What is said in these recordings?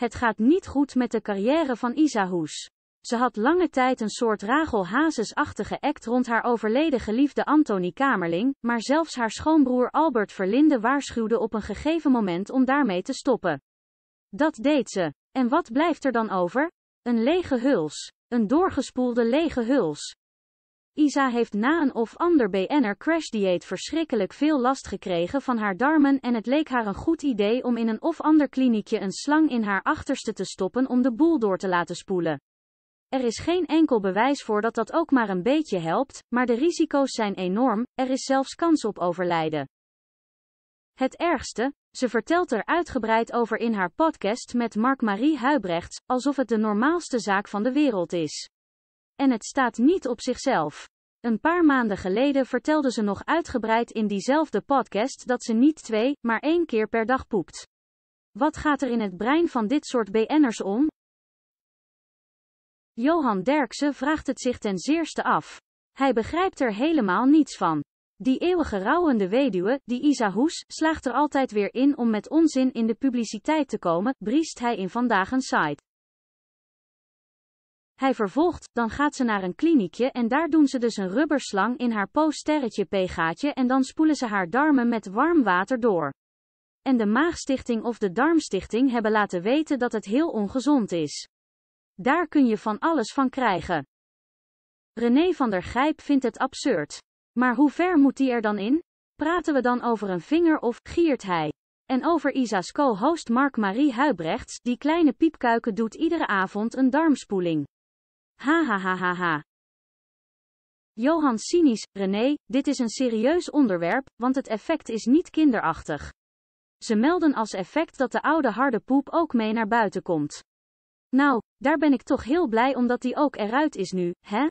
Het gaat niet goed met de carrière van Isa Hoes. Ze had lange tijd een soort Rachel Hazes-achtige act rond haar overleden geliefde Antonie Kamerling, maar zelfs haar schoonbroer Albert Verlinde waarschuwde op een gegeven moment om daarmee te stoppen. Dat deed ze. En wat blijft er dan over? Een lege huls. Een doorgespoelde lege huls. Isa heeft na een of ander BN'er crashdieet verschrikkelijk veel last gekregen van haar darmen en het leek haar een goed idee om in een of ander kliniekje een slang in haar achterste te stoppen om de boel door te laten spoelen. Er is geen enkel bewijs voor dat dat ook maar een beetje helpt, maar de risico's zijn enorm, er is zelfs kans op overlijden. Het ergste, ze vertelt er uitgebreid over in haar podcast met Mark-Marie Huibrechts, alsof het de normaalste zaak van de wereld is. En het staat niet op zichzelf. Een paar maanden geleden vertelde ze nog uitgebreid in diezelfde podcast dat ze niet twee, maar één keer per dag poept. Wat gaat er in het brein van dit soort BN'ers om? Johan Derksen vraagt het zich ten zeerste af. Hij begrijpt er helemaal niets van. Die eeuwige rouwende weduwe, die Isa Hoes, slaagt er altijd weer in om met onzin in de publiciteit te komen, briest hij in vandaag een site. Hij vervolgt, dan gaat ze naar een kliniekje en daar doen ze dus een rubberslang in haar posterretje pegaatje en dan spoelen ze haar darmen met warm water door. En de Maagstichting of de Darmstichting hebben laten weten dat het heel ongezond is. Daar kun je van alles van krijgen. René van der Gijp vindt het absurd. Maar hoe ver moet die er dan in? Praten we dan over een vinger of giert hij? En over Isa's co-host Mark-Marie Huibrechts, die kleine piepkuiken doet iedere avond een darmspoeling. Ha ha ha ha ha. Johan cynisch, René, dit is een serieus onderwerp, want het effect is niet kinderachtig. Ze melden als effect dat de oude harde poep ook mee naar buiten komt. Nou, daar ben ik toch heel blij omdat die ook eruit is nu, hè?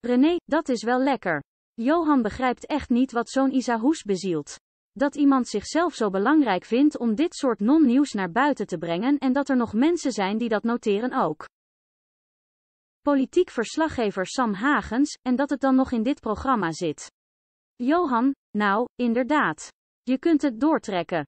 René, dat is wel lekker. Johan begrijpt echt niet wat zo'n Isa Hoes bezielt. Dat iemand zichzelf zo belangrijk vindt om dit soort non-nieuws naar buiten te brengen en dat er nog mensen zijn die dat noteren ook. Politiek verslaggever Sam Hagens, en dat het dan nog in dit programma zit. Johan, nou, inderdaad. Je kunt het doortrekken.